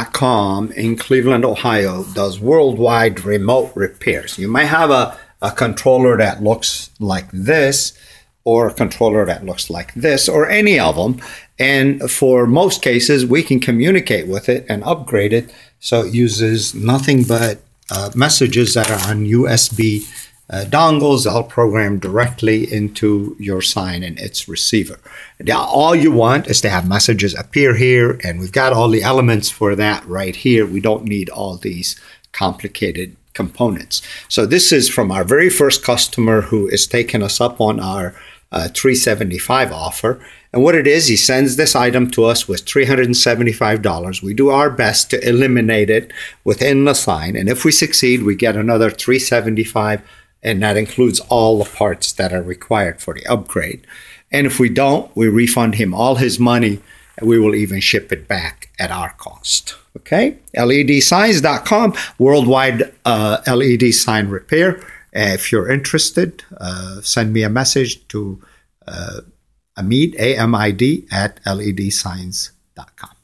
LED.com in Cleveland, Ohio does worldwide remote repairs. You might have a, a controller that looks like this, or a controller that looks like this, or any of them. And for most cases, we can communicate with it and upgrade it so it uses nothing but uh, messages that are on USB uh, dongles all programmed directly into your sign and its receiver. Now, all you want is to have messages appear here, and we've got all the elements for that right here. We don't need all these complicated components. So this is from our very first customer who is taking us up on our uh, 375 offer. And what it is, he sends this item to us with $375. We do our best to eliminate it within the sign. And if we succeed, we get another 375 and that includes all the parts that are required for the upgrade. And if we don't, we refund him all his money and we will even ship it back at our cost. Okay? LEDsignz.com, worldwide uh, LED sign repair. Uh, if you're interested, uh, send me a message to uh, Amid, A-M-I-D, at ledsignz.com.